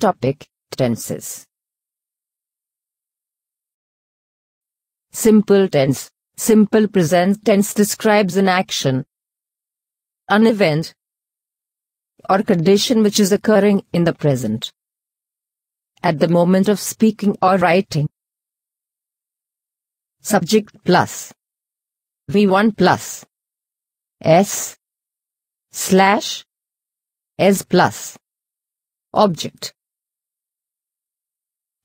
Topic Tenses. Simple tense. Simple present tense describes an action, an event, or condition which is occurring in the present. At the moment of speaking or writing. Subject plus. V1 plus. S. Slash. S plus. Object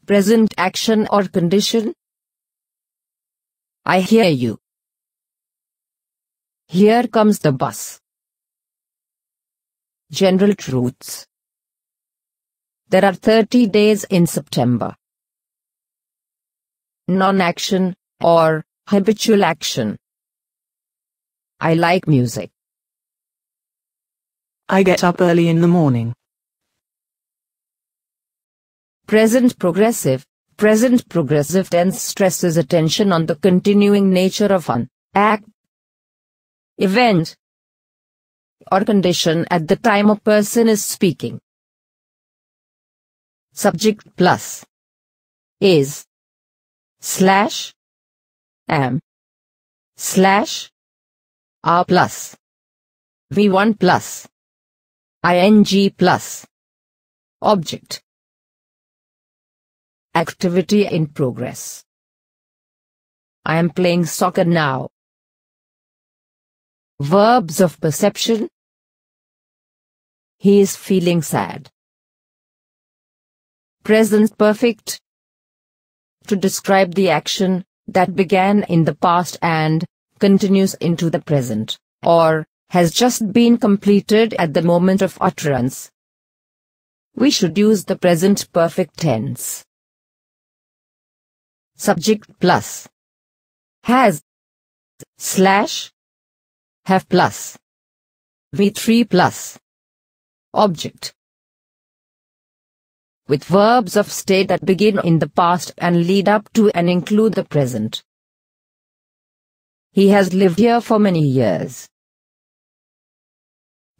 Present action or condition I hear you. Here comes the bus. General truths. There are 30 days in September. Non-action, or habitual action. I like music. I get up early in the morning. Present progressive. Present progressive tense stresses attention on the continuing nature of an act, event, or condition at the time a person is speaking. Subject plus is slash am slash are plus v1 plus ing plus object activity in progress. I am playing soccer now. Verbs of perception. He is feeling sad. Present perfect. To describe the action that began in the past and continues into the present, or has just been completed at the moment of utterance. We should use the present perfect tense. Subject plus has slash have plus v3 plus object with verbs of state that begin in the past and lead up to and include the present. He has lived here for many years.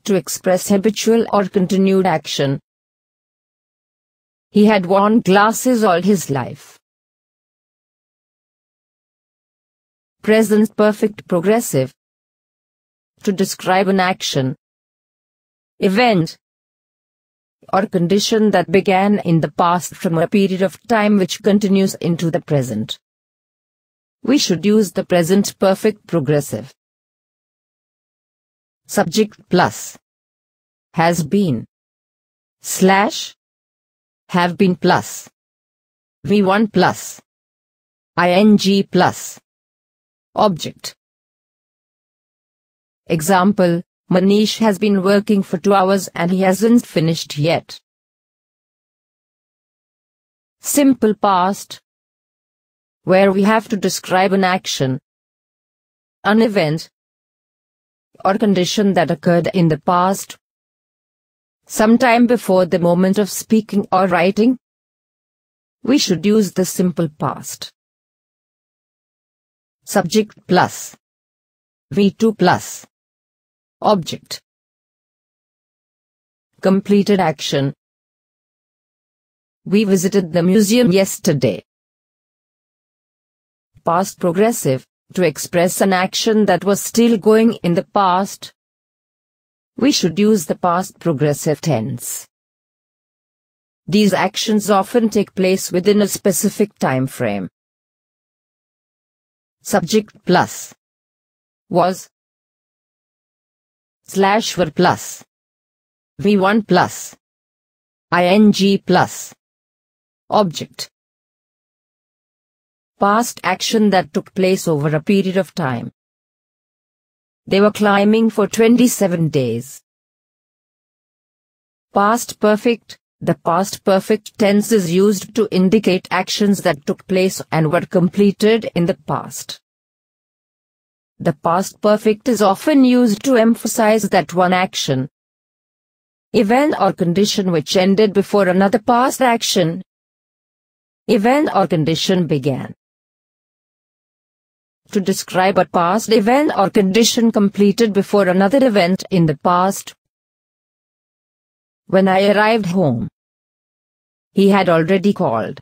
To express habitual or continued action. He had worn glasses all his life. Present perfect progressive. To describe an action. Event or condition that began in the past from a period of time which continues into the present. We should use the present perfect progressive. Subject plus has been slash have been plus v1 plus ing plus object example Manish has been working for two hours and he hasn't finished yet. Simple past. Where we have to describe an action, an event, or condition that occurred in the past, sometime before the moment of speaking or writing. We should use the simple past. Subject plus. V2 plus. Object. Completed action. We visited the museum yesterday. Past progressive, to express an action that was still going in the past. We should use the past progressive tense. These actions often take place within a specific time frame. Subject plus was slash were plus v1 plus ing plus object. Past action that took place over a period of time. They were climbing for 27 days. Past perfect the past perfect tense is used to indicate actions that took place and were completed in the past the past perfect is often used to emphasize that one action, event or condition which ended before another past action, event or condition began. To describe a past event or condition completed before another event in the past. When I arrived home, He had already called.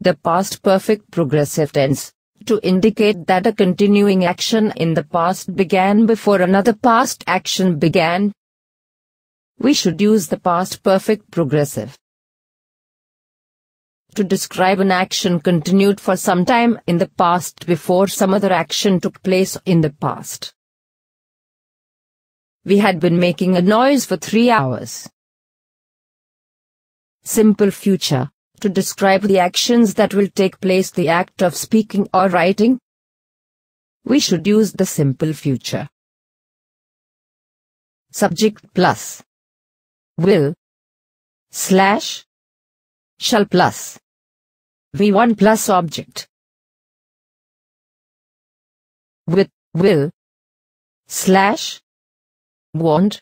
The past perfect progressive tense, to indicate that a continuing action in the past began before another past action began. We should use the past perfect progressive to describe an action continued for some time in the past before some other action took place in the past. We had been making a noise for three hours. Simple future, to describe the actions that will take place the act of speaking or writing. We should use the simple future. Subject plus. Will. Slash. Shall plus. V1 plus object. With. Will. Slash want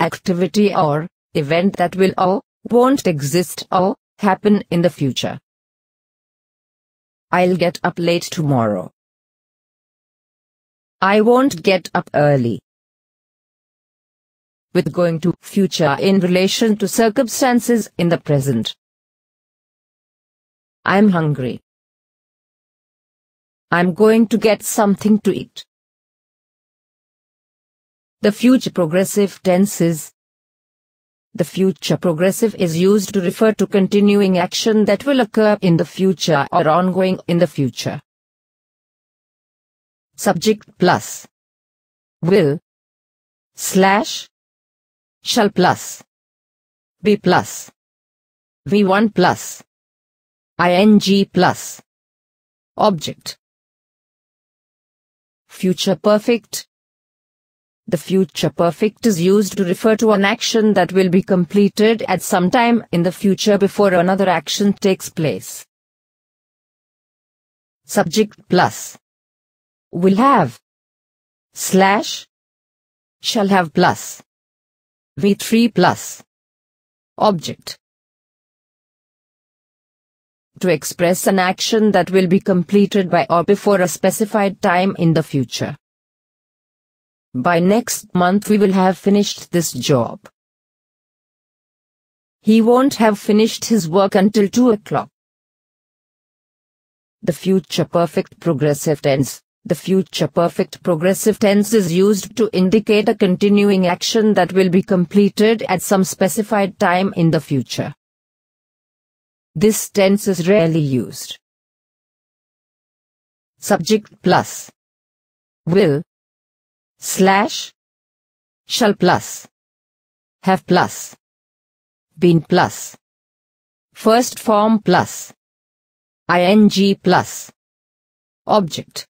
activity or event that will or won't exist or happen in the future. I'll get up late tomorrow. I won't get up early. With going to future in relation to circumstances in the present. I'm hungry. I'm going to get something to eat. The future progressive tense is the future progressive is used to refer to continuing action that will occur in the future or ongoing in the future. Subject plus will slash shall plus be plus v1 plus ing plus object future perfect the future perfect is used to refer to an action that will be completed at some time in the future before another action takes place. Subject plus. Will have. Slash. Shall have plus. V3 plus. Object. To express an action that will be completed by or before a specified time in the future. By next month we will have finished this job. He won't have finished his work until 2 o'clock. The future perfect progressive tense. The future perfect progressive tense is used to indicate a continuing action that will be completed at some specified time in the future. This tense is rarely used. Subject plus will slash shall plus have plus been plus first form plus ing plus object